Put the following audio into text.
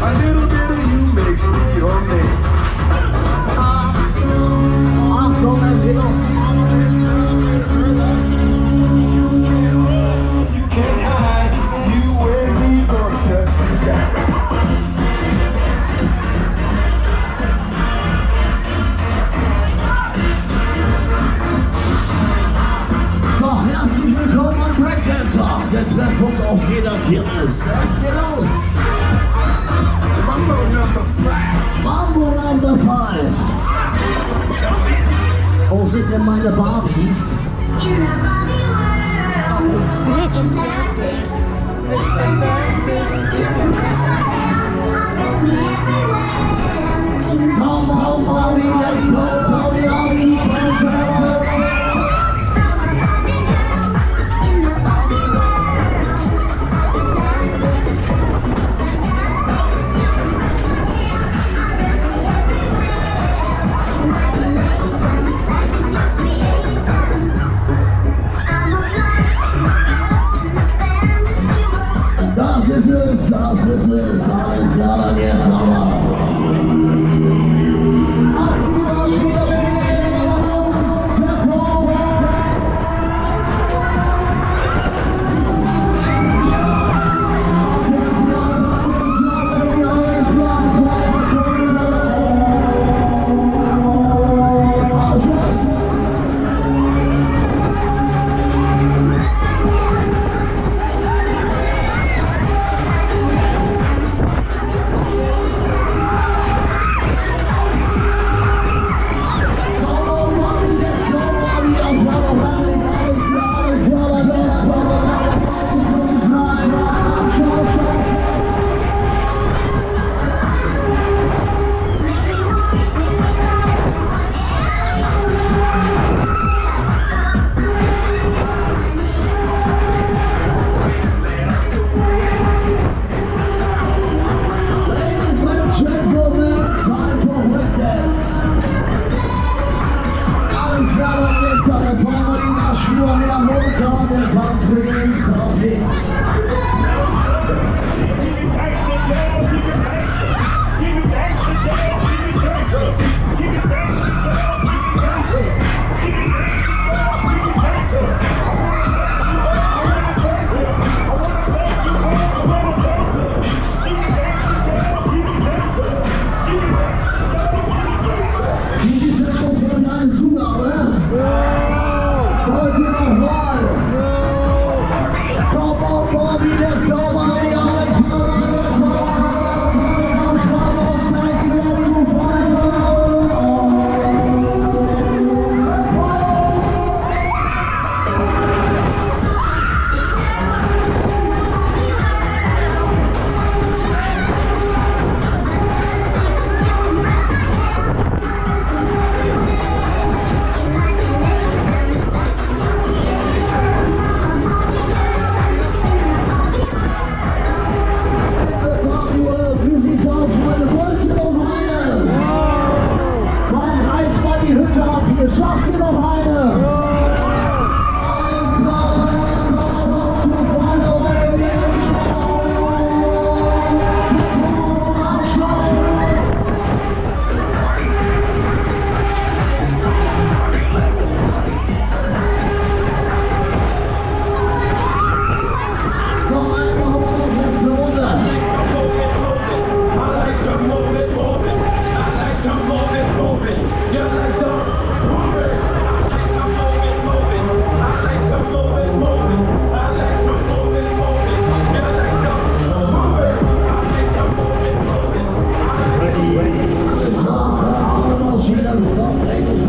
A little bit of you. makes me killers. Let's get loose. Mambo number five. Mambo number five. Oh, sit in mind the Barbies. In the Barbie world. In the Narcissist, eyes got on one. No. Come on, Bobby, let's go. canção para eles